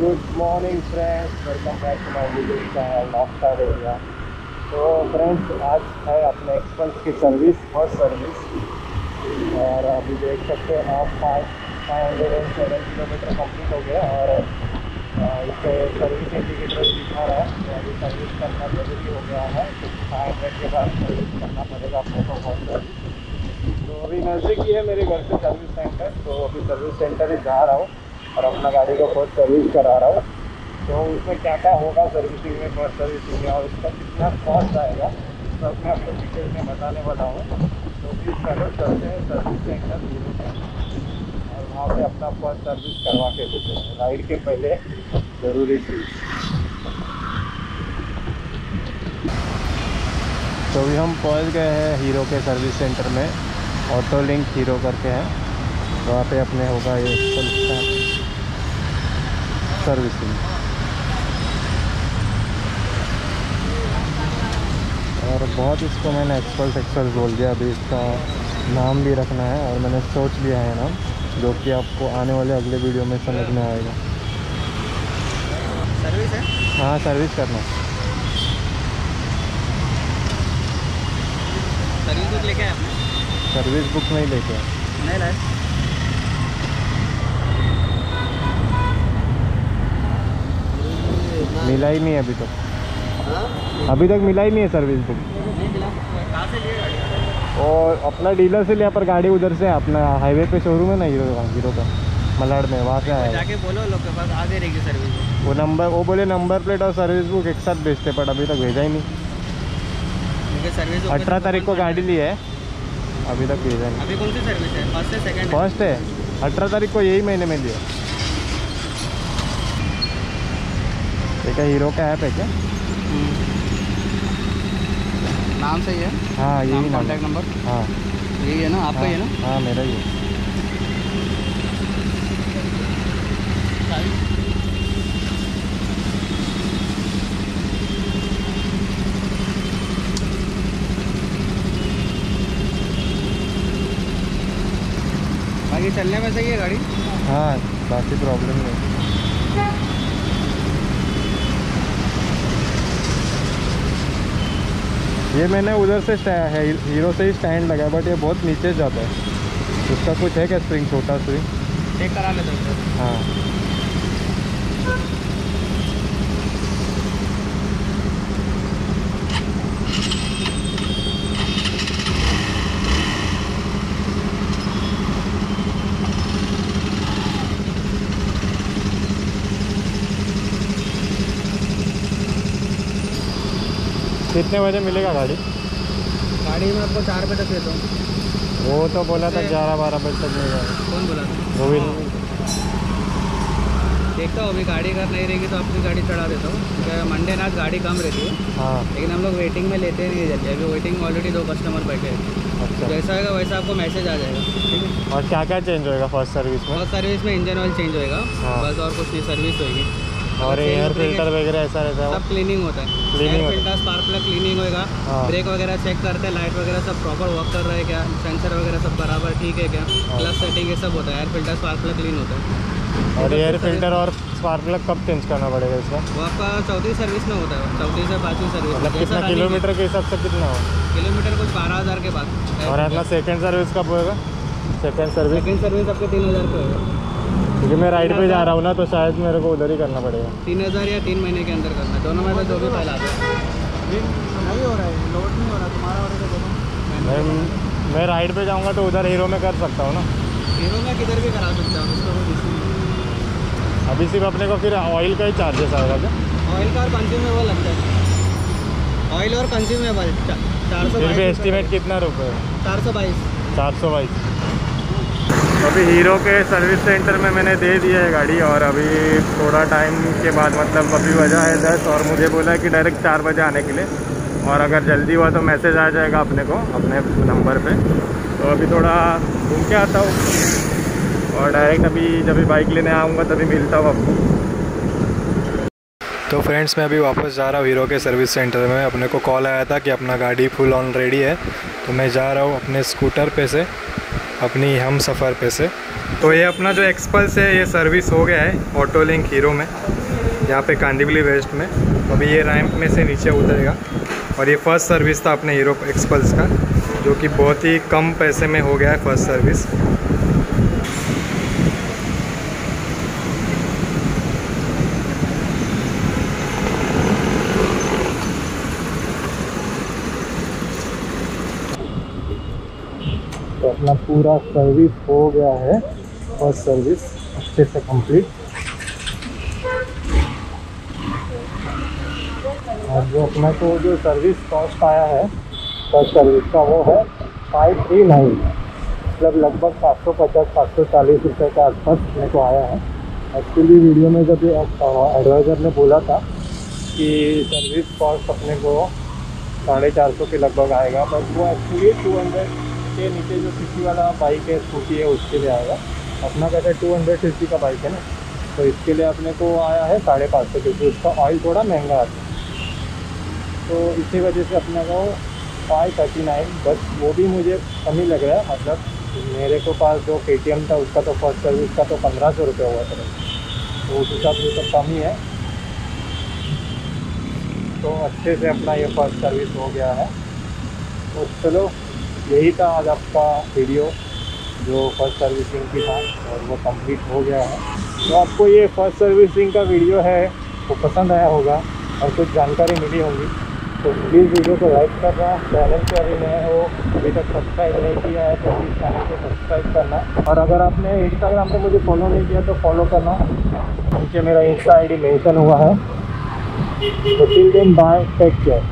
Good morning friends welcome back to my YouTube channel Knockstar area तो friends आज है अपने एक्सपल्स की सर्विस फ़र्स्ट सर्विस और अभी देख सकते हैं आप five five hundred and seven kilometre complete हो गया और इस पर सर्विस इंडिकेटर दिखा रहा है तो अभी सर्विस करना ज़रूरी हो गया है। तो फाइव हंड्रेड के बाद सर्विस करना पड़ेगा अपने को फ़र्स्ट सर्विस तो अभी नज़दीक ही है मेरे घर से सर्विस सेंटर तो अभी सर्विस सेंटर ही जा रहा हूँ। और अपना गाड़ी को फ़र्स्ट सर्विस करा रहा हूँ। तो उसमें क्या क्या होगा सर्विसिंग में फ़र्स्ट सर्विसिंग में, और उसका कितना कॉस्ट आएगा सब मैं आपको डिटेल में बताने वाला हूँ। तो प्लीज़ चलो चलते हैं सर्विस सेंटर हीरो का और वहाँ पे अपना फ़र्स्ट सर्विस करवा के देते हैं। राइड के पहले ज़रूरी चीज़। तो अभी हम पहुँच गए हैं हीरो के सर्विस सेंटर में। ऑटो लिंक हीरो करके हैं। वहाँ पे अपने होगा ये सर्विसिंग और बहुत इसको मैंने एक्सपल्स एक्सपल्स बोल दिया। अभी इसका नाम भी रखना है और मैंने सोच लिया है नाम जो कि आपको आने वाले अगले वीडियो में समझ में आएगा। सर्विस है? हाँ सर्विस करना। सर्विस बुक लेके आए आपने? सर्विस बुक नहीं लेके आए। नहीं लाए मिला ही नहीं है अभी तक। अभी तक मिला ही नहीं है सर्विस बुक और अपना डीलर से लिया पर गाड़ी उधर से अपना हाईवे पे शोरूम है ना हीरो का हीरो का मलाड में वहाँ से आया जाके बोलो लोग के पास आगे रहेगी सर्विस बुक वो नंबर वो बोले नंबर प्लेट और सर्विस बुक एक साथ भेजते पर अभी तक भेजा ही नहीं। सर्विस अठारह तारीख को गाड़ी ली है। अभी तक भेजा नहीं। अभी कौन सी सर्विस है? फ़र्स्ट है सेकंड है। फ़र्स्ट है। अठारह तारीख को यही महीने में लिया ये क्या हीरो का ऐप है क्या? हम्म। नाम सही है? हाँ यही कॉन्टैक्ट नंबर हाँ। यही है ना? आपका ही है ना? हाँ मेरा ही है। बाकी चलने में सही है गाड़ी? हाँ बाकी प्रॉब्लम नहीं ये मैंने उधर से है हीरो से ही स्टैंड लगाया बट ये बहुत नीचे जाता है। उसका कुछ है क्या स्प्रिंग छोटा स्प्रिंग? चेक करा लेते हैं हाँ। कितने बजे मिलेगा गाड़ी? गाड़ी में आपको चार बजे तक देता हूँ। वो तो बोला था ग्यारह बारह बजे तक मिलेगा। कौन बोला था? गोविंद। देखता हूँ अभी गाड़ी अगर नहीं रहेगी तो अपनी गाड़ी चढ़ा देता हूँ। क्योंकि मंडे नाथ गाड़ी कम रहती है। हाँ। लेकिन हम लोग वेटिंग में लेते नहीं जल्दी अभी वेटिंग ऑलरेडी दो कस्टमर बैठे हैं। अच्छा। जैसा होगा वैसा आपको मैसेज आ जाएगा। ठीक है? और क्या क्या चेंज होएगा फ़र्स्ट सर्विस में? और सर्विस में इंजन ऑयल चेंज होएगा। हाँ। बस और कुछ नहीं सर्विस होएगी। और एयर फ़िल्टर वगैरह ऐसा रहता है सब क्लीनिंग होता है। है। फ़िल्टर स्पार्क प्लग क्लीनिंग होएगा। हाँ। ब्रेक वगैरह चेक करते हैं लाइट वगैरह सब प्रॉपर वर्क कर रहा है क्या? सेंसर वगैरह सब बराबर ठीक है क्या? हाँ। क्लच सेटिंग ये सब होता है। Air filter spark plug clean होता है। और एयर फ़िल्टर और स्पार्क प्लग कब चेंज करना पड़ेगा इसका? वो आपका चौथी सर्विस में होता है। चौथी से पाँचवीं सर्विस मतलब कितना किलोमीटर के हिसाब से कितना हो? किलोमीटर कुछ बारह हज़ार के बाद। और अपना सेकंड सर्विस कब होएगा? सेकंड सर्विस सेकेंड सर्विस आपके तीन हज़ार का होगा क्योंकि मैं राइड पे जा रहा हूँ ना तो शायद मेरे को उधर ही करना पड़ेगा। तीन हज़ार या तीन महीने के अंदर करना दोनों में से जो भी पहला नहीं हो रहा है लोड नहीं हो रहा तुम्हारा और मैं दोनों मैं। राइड पे जाऊँगा तो उधर हीरो में कर सकता हूँ ना। हीरो में किधर भी करा सकते हो अभी सिर्फ़ अपने को फिर ऑयल का ही चार्जेस आएगा क्या? ऑयल का और कंज्यूमेबल लगता है। ऑयल और कंज्यूमेबल चार सौ फिर भी एस्टिमेट कितना रुपये चार सौ बाईस। चार सौ बाईस। अभी हीरो के सर्विस सेंटर में मैंने दे दिया है गाड़ी और अभी थोड़ा टाइम के बाद मतलब अभी वजह है दस और मुझे बोला कि डायरेक्ट चार बजे आने के लिए और अगर जल्दी हुआ तो मैसेज आ जाएगा अपने को, अपने नंबर पे। तो अभी थोड़ा घूम के आता हूँ और डायरेक्ट अभी जब भी बाइक लेने आऊँगा तभी मिलता हूँ आपको। तो फ्रेंड्स, मैं अभी वापस जा रहा हूँ हीरो के सर्विस सेंटर में। अपने को कॉल आया था कि अपना गाड़ी फुल ऑन रेडी है। तो मैं जा रहा हूँ अपने स्कूटर पे से। अपनी हम सफ़र पे से। तो ये अपना जो एक्सपल्स है, ये सर्विस हो गया है ऑटो लिंक हीरो में, यहाँ पे कांदिवली वेस्ट में। अभी ये रैंप में से नीचे उतरेगा। और ये फ़र्स्ट सर्विस था अपने हीरो एक्सपल्स का, जो कि बहुत ही कम पैसे में हो गया है फ़र्स्ट सर्विस तो अपना पूरा सर्विस हो गया है। फ़र्स्ट सर्विस अच्छे से कंप्लीट और जो अपने को जो सर्विस कॉस्ट आया है फ़र्स्ट सर्विस का वो है फाइव थ्री नाइन मतलब लगभग सात सौ पचास, सात सौ चालीस रुपये के आसपास अपने को आया है। एक्चुअली वीडियो में जब एडवाइज़र ने बोला था कि सर्विस कॉस्ट अपने को साढ़े चार सौ के लगभग आएगा बट वो एक्चुअली टू हंड्रेड के नीचे जो सी वाला बाइक है स्कूटी है, उसके लिए आएगा। अपना कहते हैं टू हंड्रेड सी का बाइक है ना? तो इसके लिए अपने को आया है साढ़े पाँच सौ, क्योंकि उसका ऑयल थोड़ा महँगा आता है। तो इसी वजह से अपने को फाइव थर्टी नाइन बस वो भी मुझे कम लग रहा है। मतलब मेरे को पास जो के था, उसका तो फ़र्स्ट सर्विस का तो पंद्रह सौ रुपये हुआ था। तो उस हिसाब से तो कम ही है। तो अच्छे से अपना ये फ़र्स्ट सर्विस हो गया है। तो चलो यही था आज आपका वीडियो जो फ़र्स्ट सर्विसिंग की था, और वो कंप्लीट हो गया है। तो आपको ये फ़र्स्ट सर्विसिंग का वीडियो है, वो पसंद आया होगा, और कुछ जानकारी मिली होंगी तो प्लीज़ वीडियो को लाइक करना चैनल पे अभी नए हो, अभी तक सब्सक्राइब नहीं किया है तो प्लीज़ चैनल को सब्सक्राइब करना। और अगर आपने इंस्टाग्राम पे मुझे फॉलो नहीं किया तो फॉलो करना। नीचे मेरा इंस्टा आईडी मेंशन हुआ है। तो till then bye take care